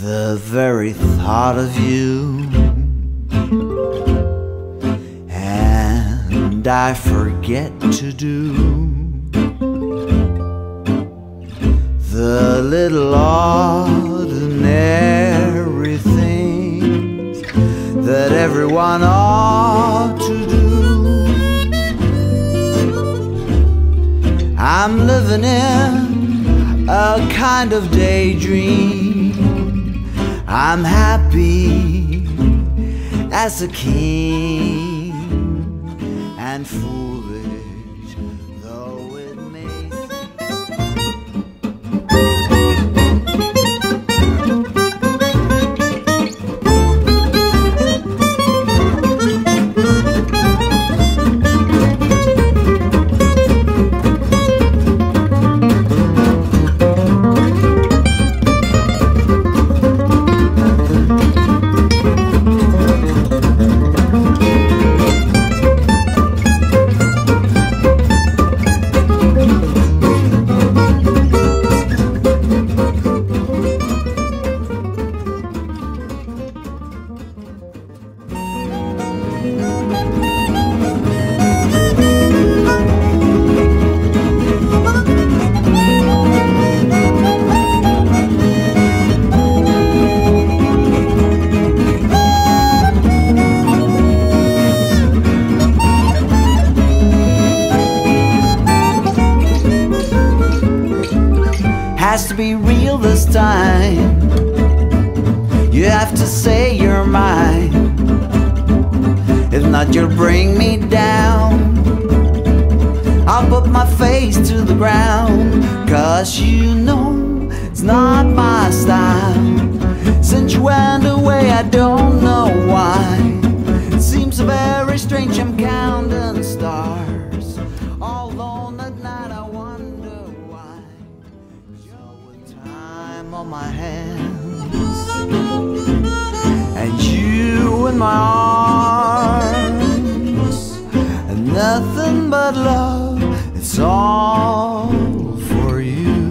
The very thought of you And I forget to do The little ordinary things That everyone ought to do I'm living in a kind of daydream. I'm happy as a king and foolish has to be real this time. You have to say you're mine. If not, you'll bring me down. I'll put my face to the ground. Cause you know it's not my style. Since you went away, I don't know why. It seems very strange, I'm counting my arms, and nothing but love. It's all for you.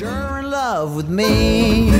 You're in love with me.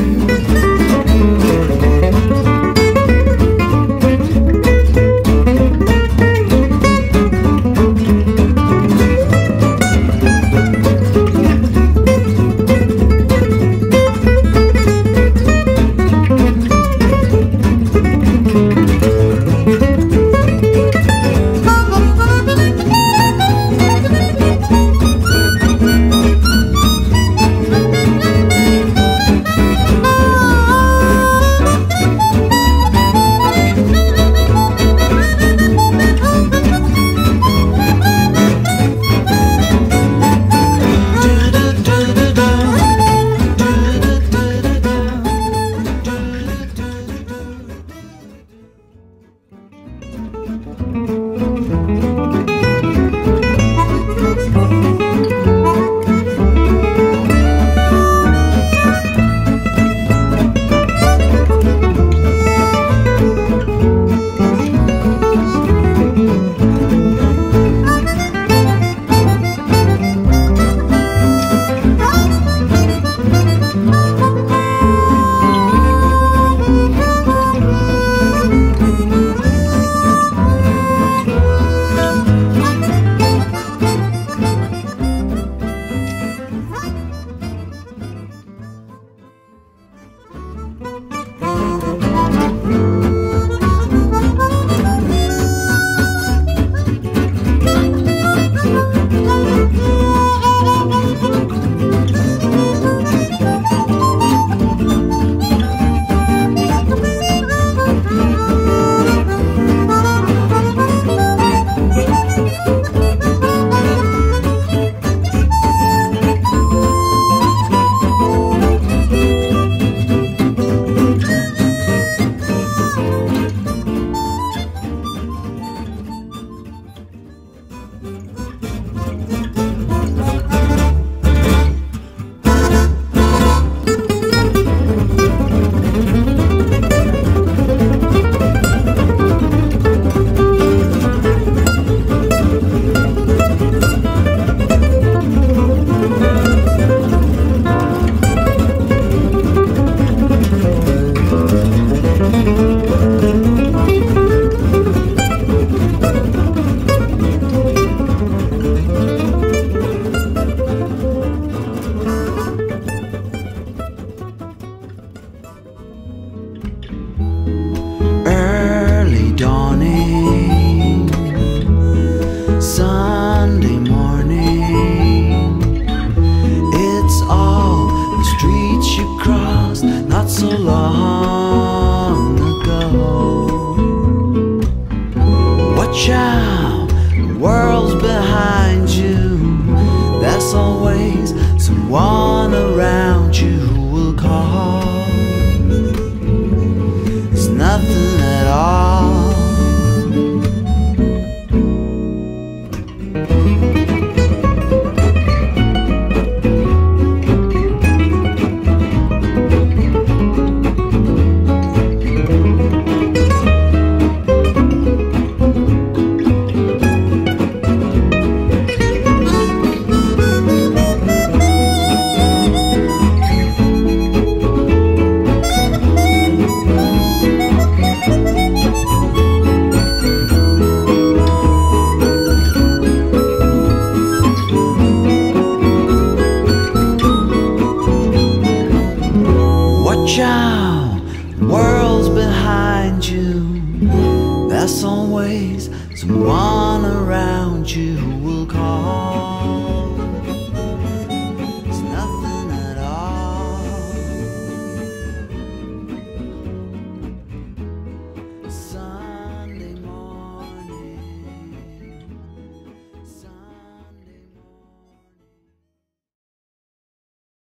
Out, the world's behind you. There's always someone around you who will call.